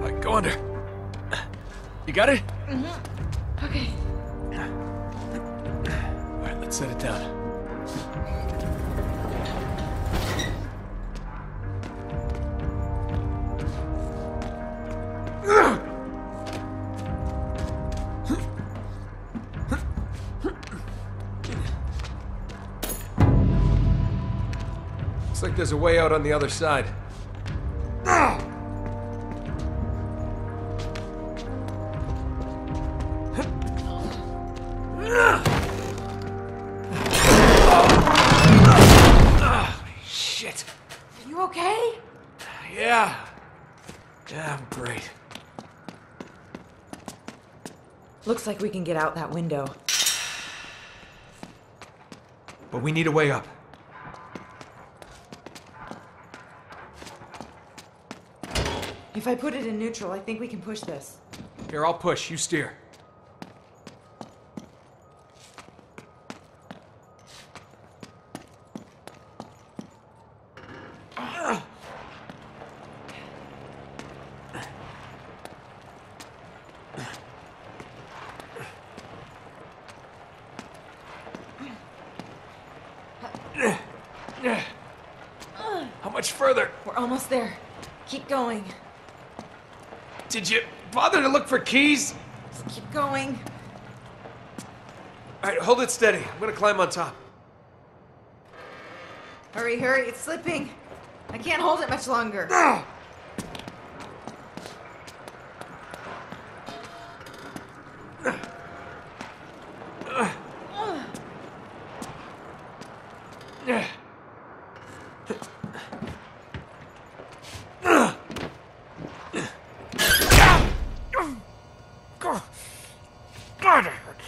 Right, go under. You got it? Mm-hmm. Okay. All right, let's set it down. Looks like there's a way out on the other side. We can get out that window. But we need a way up. If I put it in neutral, I think we can push this. Here, I'll push. You steer. How much further? We're almost there. Keep going. Did you bother to look for keys? Just keep going. All right, hold it steady. I'm gonna climb on top. Hurry, hurry, it's slipping. I can't hold it much longer. God, it hurts.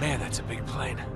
Man, that's a big plane.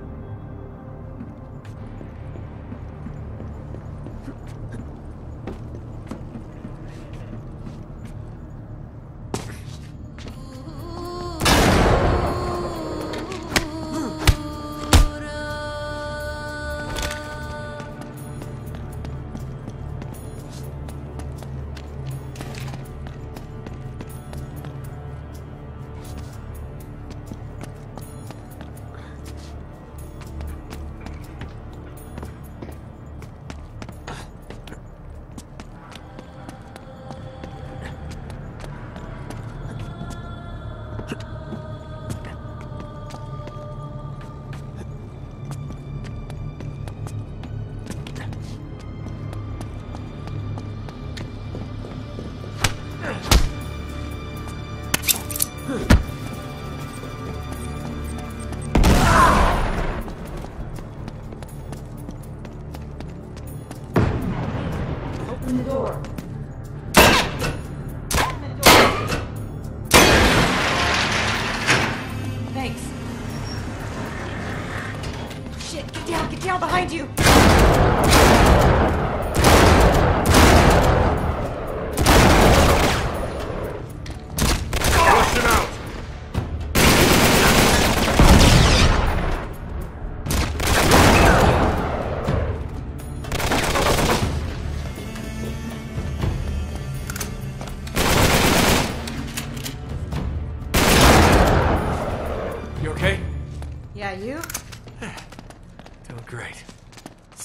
Down behind you.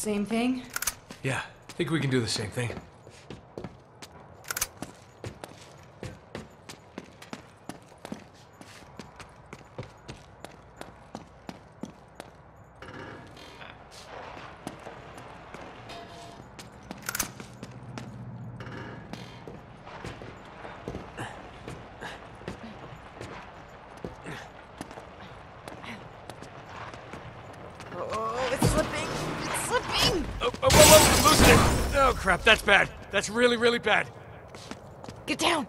Same thing? Yeah, I think we can do the same thing. Oh, it's slipping. Oh, oh, I'm losing it. Oh, crap, that's bad. That's really, really bad. Get down!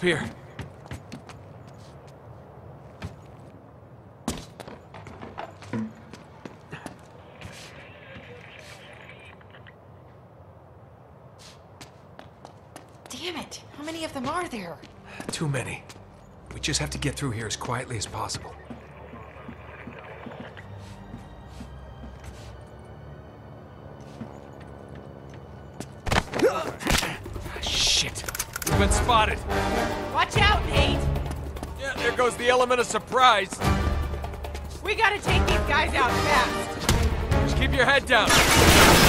Up here. Damn it! How many of them are there? Too many. We just have to get through here as quietly as possible. Shit. We've been spotted. Element of surprise. We gotta take these guys out fast. Just keep your head down.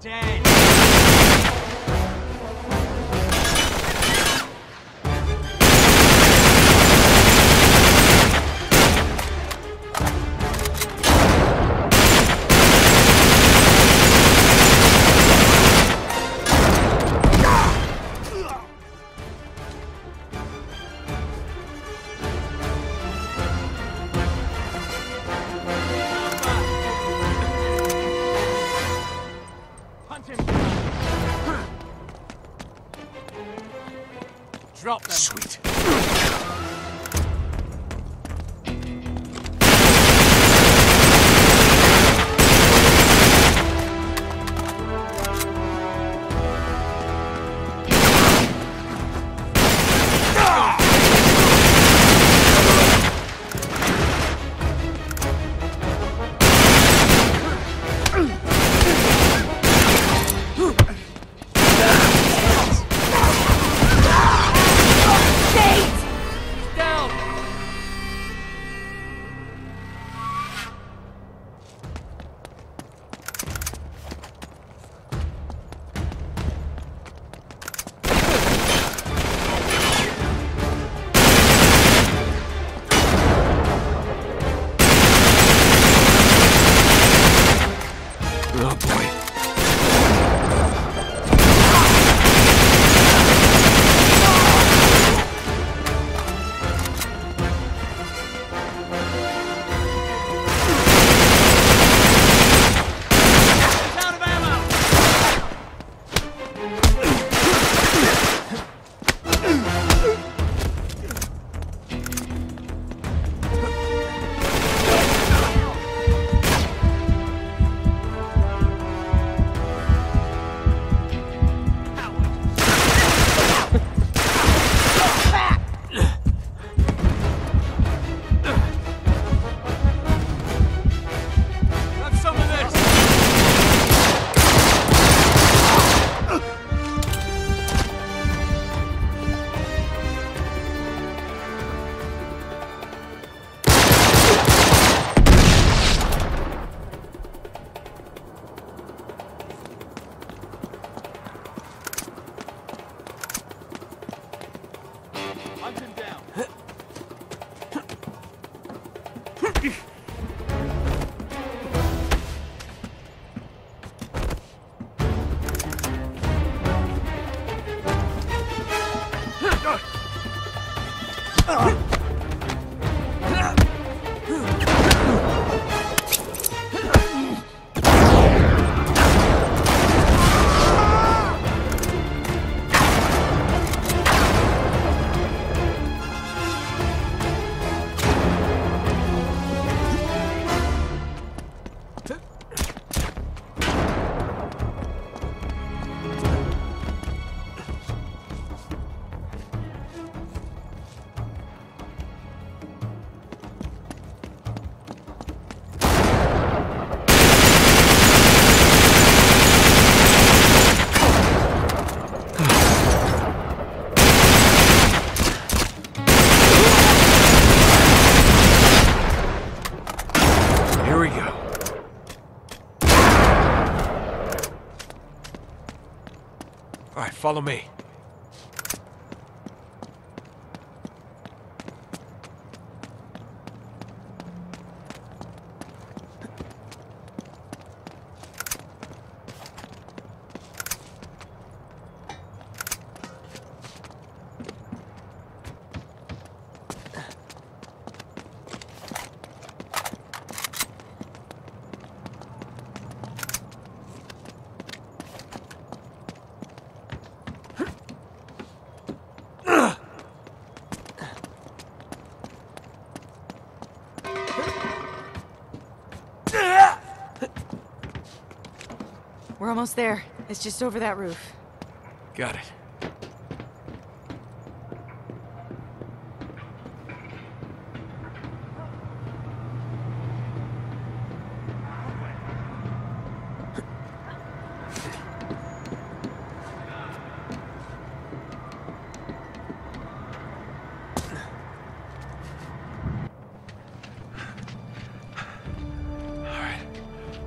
Dead. Follow me. We're almost there. It's just over that roof. Got it.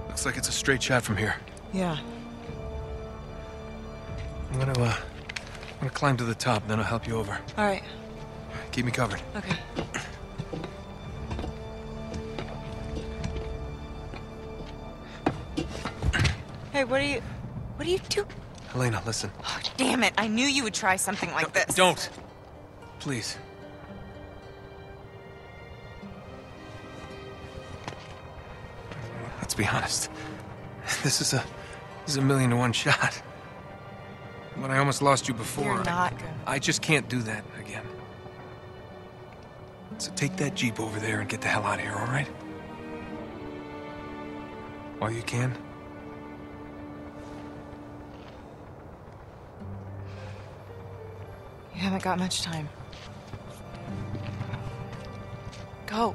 Looks like it's a straight shot from here. Yeah. I'm gonna, uh, I'm gonna climb to the top, then I'll help you over. All right. Keep me covered. Okay. Hey, what are you... What are you doing? Elena, listen. Oh, damn it. I knew you would try something like this. Don't! Please. Let's be honest. This is a... This is a million to one shot. When I almost lost you before... You're I- not gonna... I just can't do that again. So take that Jeep over there and get the hell out of here, all right? While you can. You haven't got much time. Go.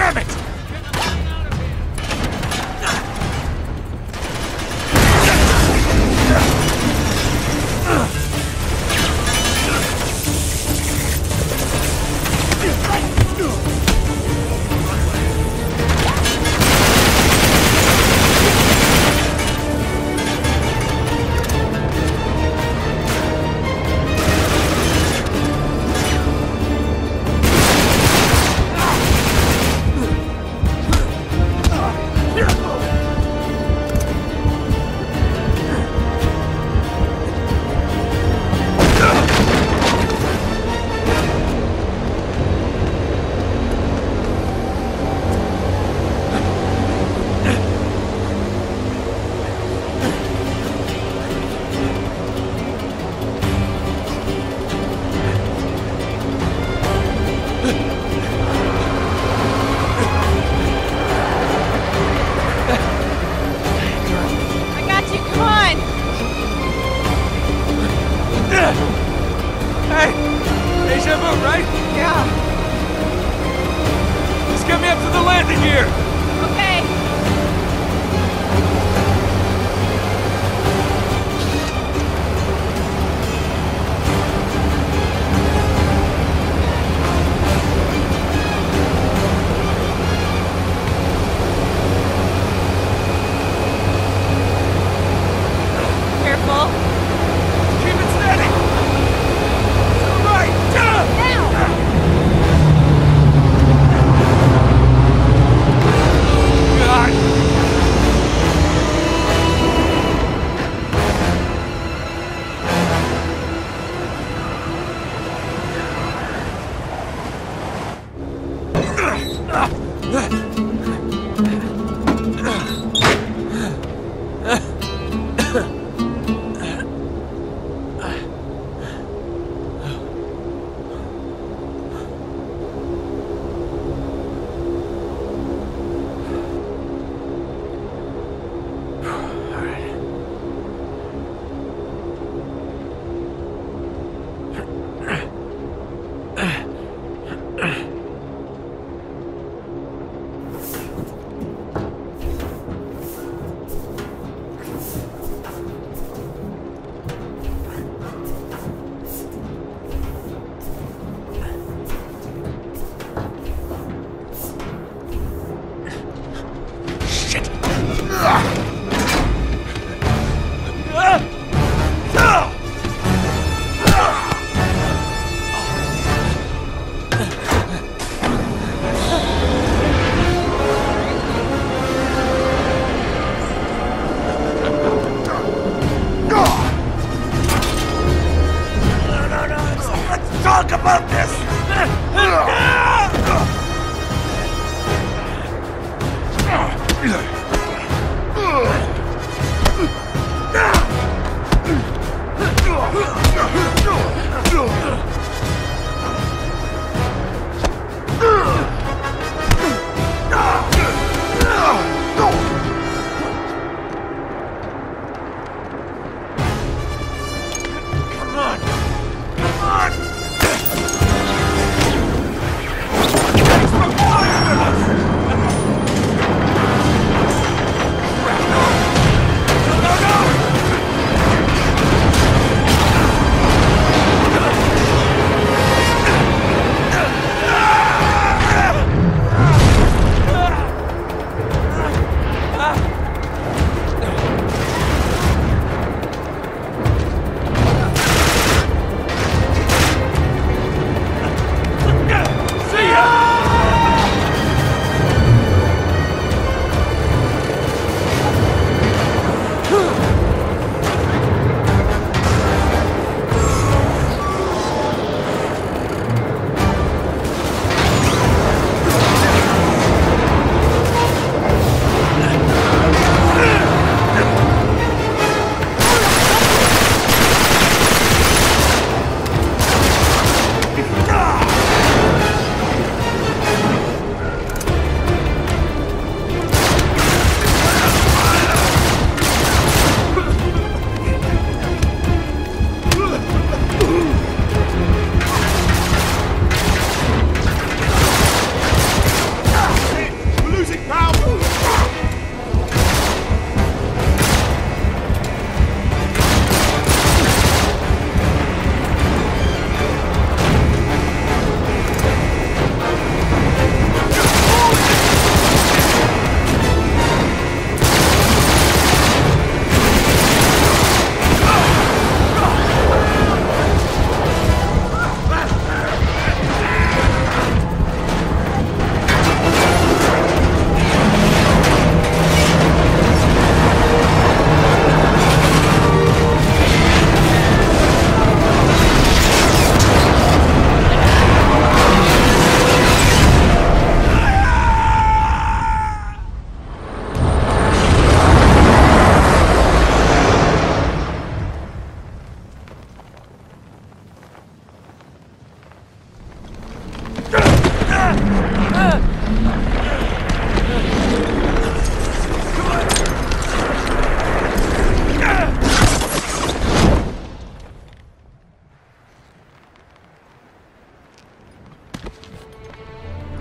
Damn it!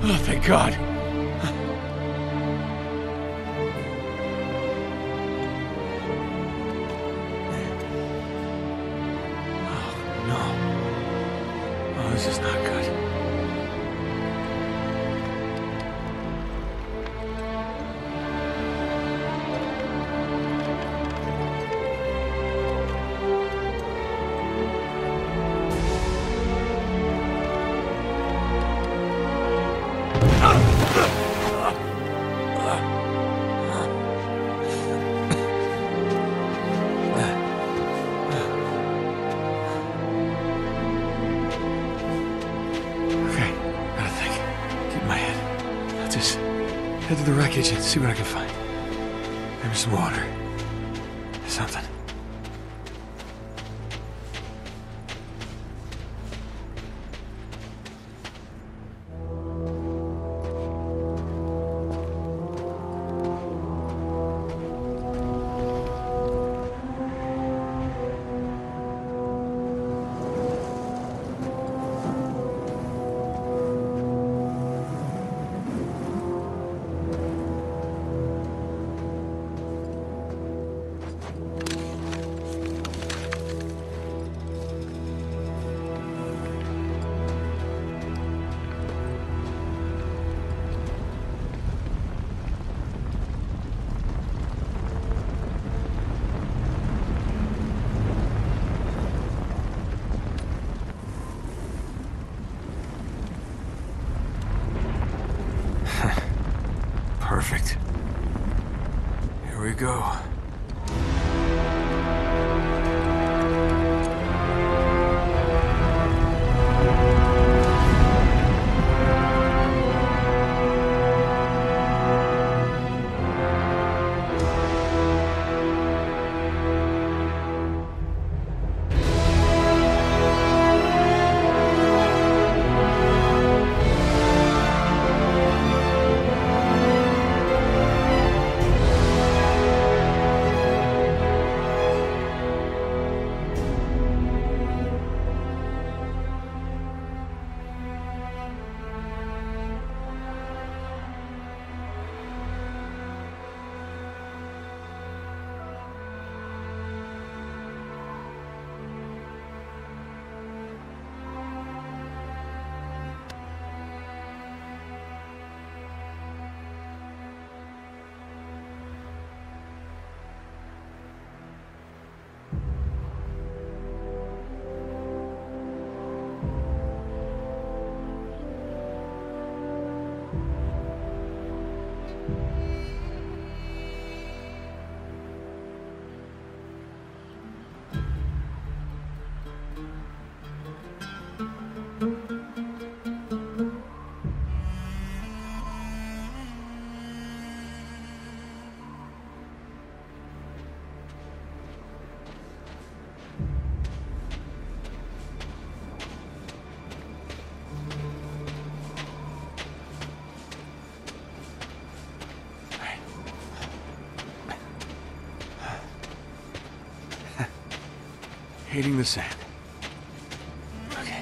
Oh, thank God. Hating the sand. Okay.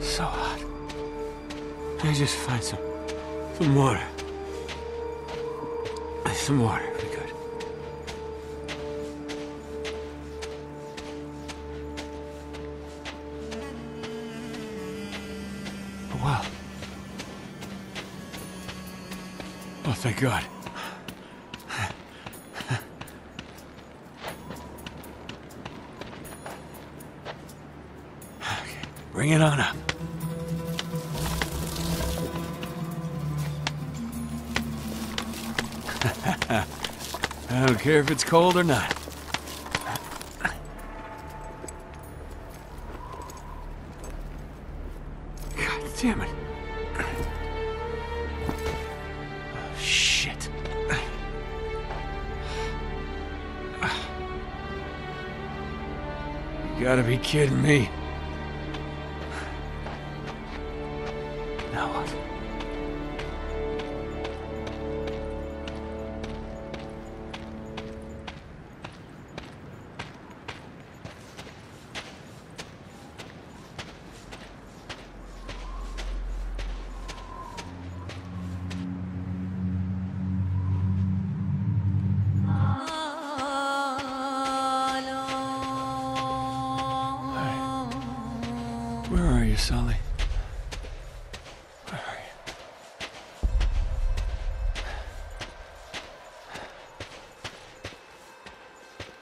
So hot. Let me just find some some water. Some water be good. Oh, A well. Oh, thank God. Bring it on up. I don't care if it's cold or not. God damn it. Oh, shit. You gotta be kidding me. You, Sully? Where are you?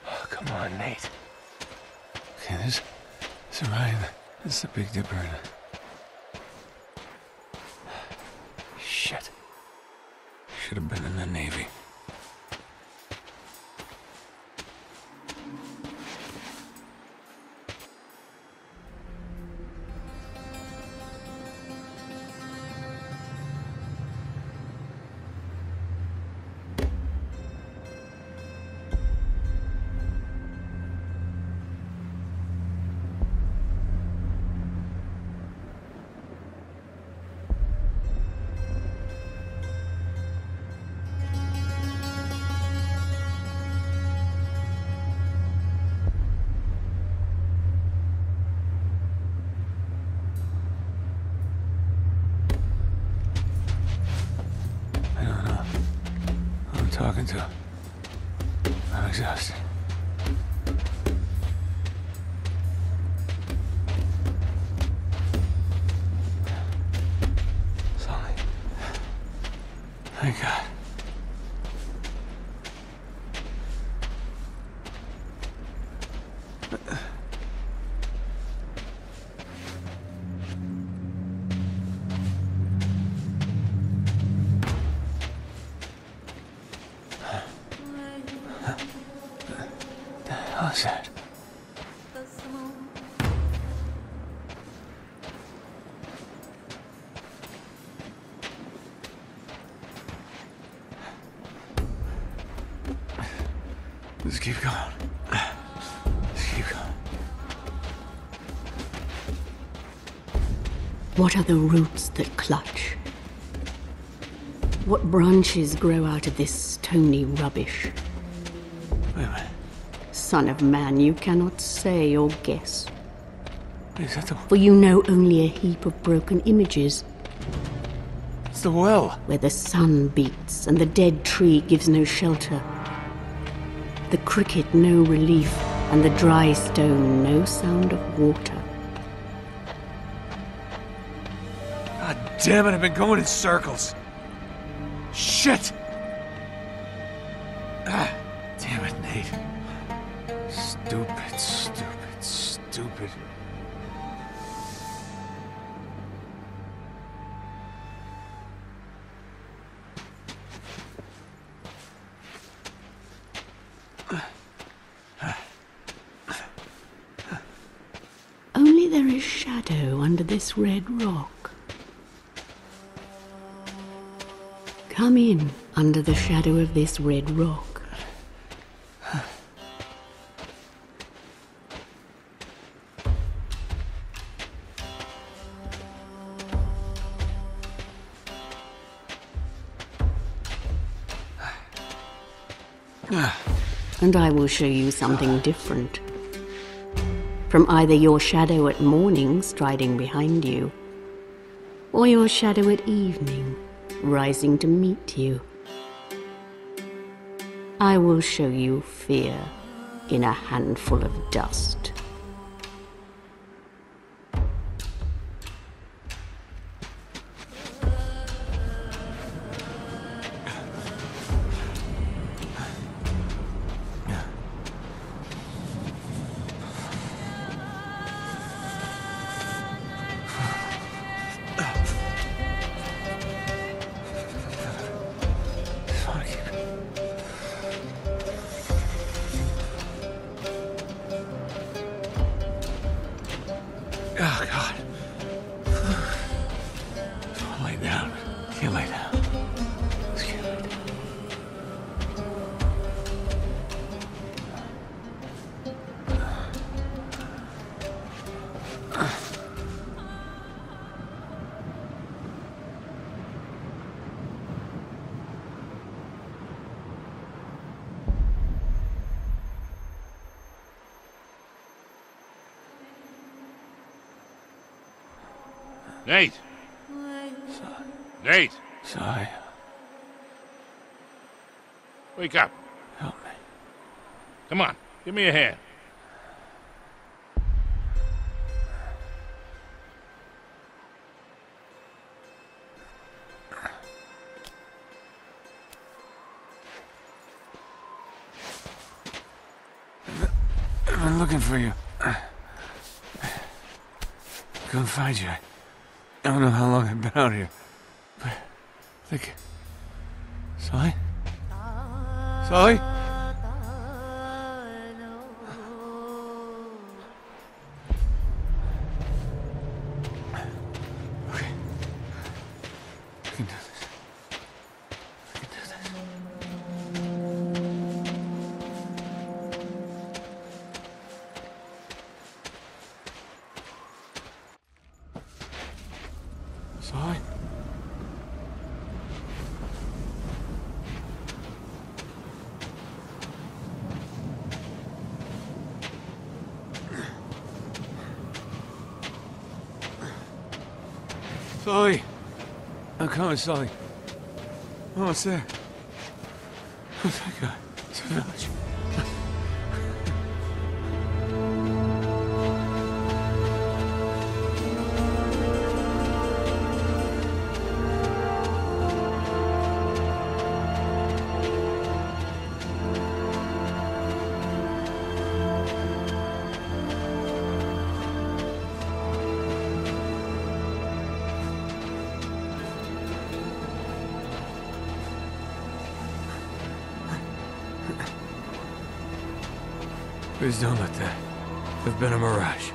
Oh, come on, Nate. Okay, this, this is Orion. This is the Big Dipper. Keep going. Let's keep going. What are the roots that clutch? What branches grow out of this stony rubbish? Wait a minute. Son of man, you cannot say or guess, Is that the, for you know only a heap of broken images it's the well? where the sun beats and the dead tree gives no shelter. The cricket no relief, and the dry stone no sound of water. God damn it, I've been going in circles. Shit! There is shadow under this red rock. Come in under the shadow of this red rock. And I will show you something different. From either your shadow at morning striding behind you, or your shadow at evening rising to meet you. I will show you fear in a handful of dust. Nate! Son. Nate! Wake up. Help me. Come on, give me a hand. I've been looking for you. Couldn't find you. I don't know how long I've been out here. But I think. Sully? Sully? I'm coming, Sully. Almost there. Oh, thank God. It's a village. Please don't let that have been a mirage.